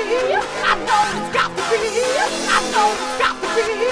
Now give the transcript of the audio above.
I know it's got to be. I know it's got to be.